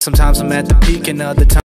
Sometimes I'm at the peak and other times